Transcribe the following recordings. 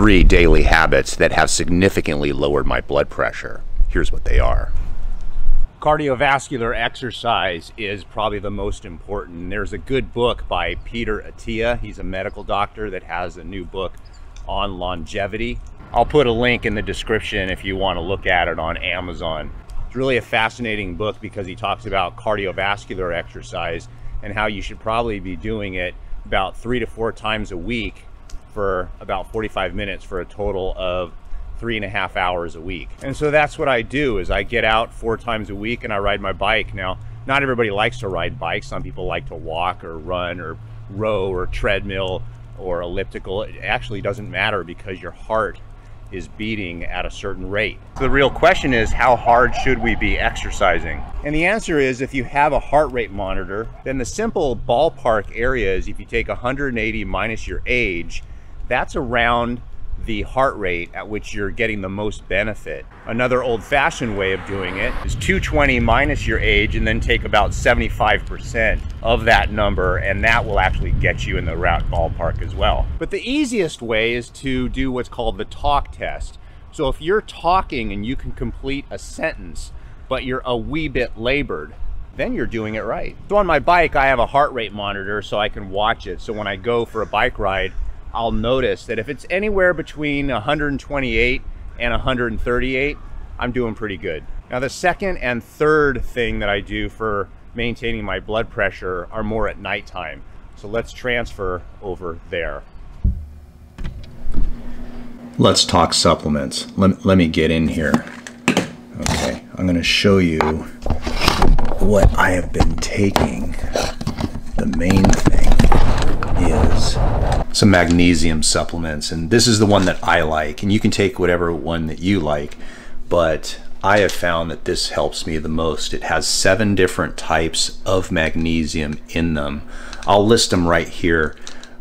three daily habits that have significantly lowered my blood pressure. Here's what they are. Cardiovascular exercise is probably the most important. There's a good book by Peter Attia. He's a medical doctor that has a new book on longevity. I'll put a link in the description if you want to look at it on Amazon. It's really a fascinating book because he talks about cardiovascular exercise and how you should probably be doing it about three to four times a week for about 45 minutes for a total of three and a half hours a week. And so that's what I do is I get out four times a week and I ride my bike. Now, not everybody likes to ride bikes. Some people like to walk or run or row or treadmill or elliptical. It actually doesn't matter because your heart is beating at a certain rate. So the real question is how hard should we be exercising? And the answer is if you have a heart rate monitor, then the simple ballpark area is if you take 180 minus your age, that's around the heart rate at which you're getting the most benefit. Another old fashioned way of doing it is 220 minus your age and then take about 75% of that number and that will actually get you in the route ballpark as well. But the easiest way is to do what's called the talk test. So if you're talking and you can complete a sentence, but you're a wee bit labored, then you're doing it right. So on my bike, I have a heart rate monitor so I can watch it. So when I go for a bike ride, I'll notice that if it's anywhere between 128 and 138, I'm doing pretty good. Now the second and third thing that I do for maintaining my blood pressure are more at nighttime. So let's transfer over there. Let's talk supplements. Let, let me get in here. Okay, I'm gonna show you what I have been taking. The main thing is some magnesium supplements and this is the one that I like and you can take whatever one that you like but I have found that this helps me the most. It has seven different types of magnesium in them. I'll list them right here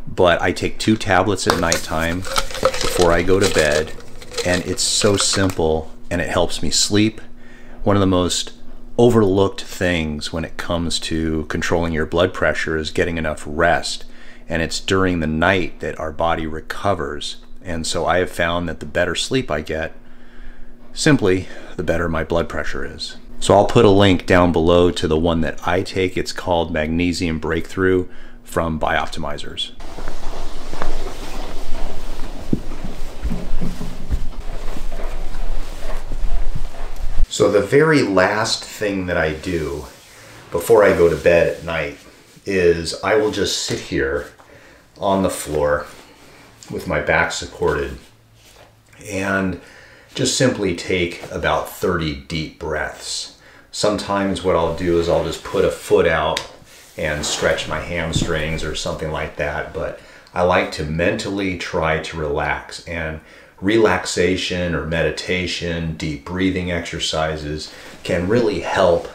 but I take two tablets at nighttime before I go to bed and it's so simple and it helps me sleep. One of the most overlooked things when it comes to controlling your blood pressure is getting enough rest and it's during the night that our body recovers. And so I have found that the better sleep I get, simply the better my blood pressure is. So I'll put a link down below to the one that I take. It's called Magnesium Breakthrough from Bioptimizers. So the very last thing that I do before I go to bed at night is I will just sit here on the floor with my back supported and just simply take about 30 deep breaths. Sometimes what I'll do is I'll just put a foot out and stretch my hamstrings or something like that, but I like to mentally try to relax and relaxation or meditation, deep breathing exercises can really help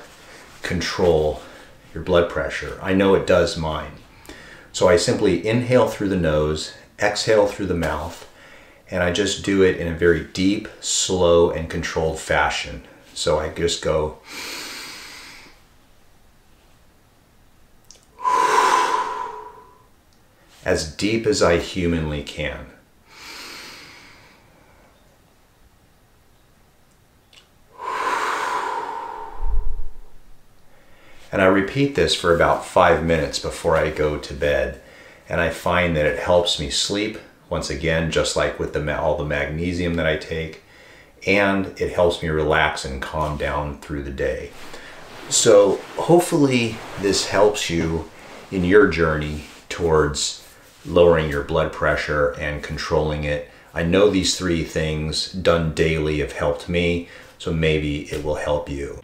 control your blood pressure. I know it does mine. So I simply inhale through the nose, exhale through the mouth, and I just do it in a very deep, slow, and controlled fashion. So I just go as deep as I humanly can. And I repeat this for about five minutes before I go to bed. And I find that it helps me sleep, once again, just like with the, all the magnesium that I take. And it helps me relax and calm down through the day. So hopefully this helps you in your journey towards lowering your blood pressure and controlling it. I know these three things done daily have helped me, so maybe it will help you.